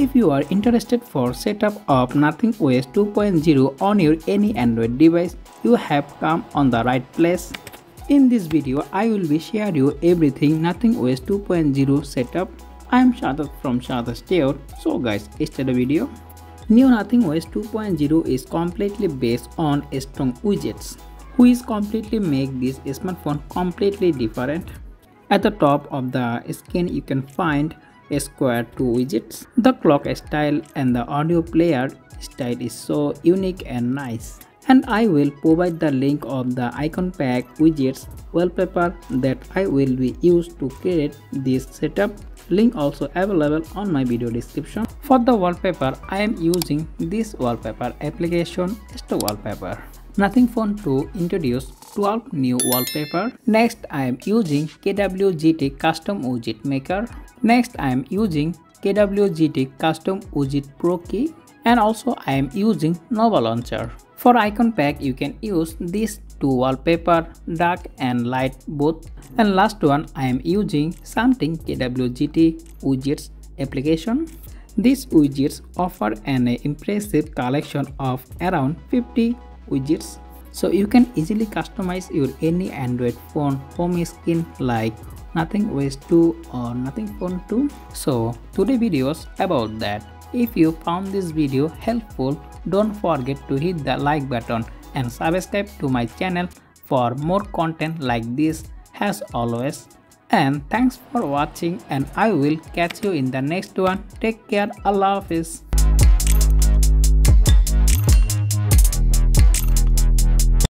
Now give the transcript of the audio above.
If you are interested for setup of Nothing OS 2.0 on your any Android device, you have come on the right place. In this video, I will be share you everything Nothing OS 2.0 setup. I am Shadat from Shadat Tech. So guys, start the video. New Nothing OS 2.0 is completely based on strong widgets, which completely make this smartphone completely different. At the top of the screen, you can find square 2 widgets. The clock style and the audio player style is so unique and nice. And I will provide the link of the icon pack widgets wallpaper that I will be used to create this setup. Link also available on my video description. For the wallpaper, I am using this wallpaper application as the wallpaper. Nothing Phone to introduce 12 new wallpaper. Next I am using KWGT Kustom widget maker. Next I am using KWGT Kustom widget pro key and also I am using Nova launcher. For icon pack you can use these two wallpaper dark and light both and last one I am using something KWGT widgets application. These widgets offer an impressive collection of around 50 widgets so you can easily customize your any android phone home screen like nothing OS 2 or nothing phone 2 so today videos about that. If you found this video helpful don't forget to hit the like button and subscribe to my channel for more content like this as always. And thanks for watching and i will catch you in the next one. Take care. Allah hafiz